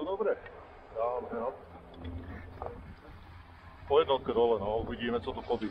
to dobre. Dáme, no. Po jednotke dole, no, uvidíme, co to podí.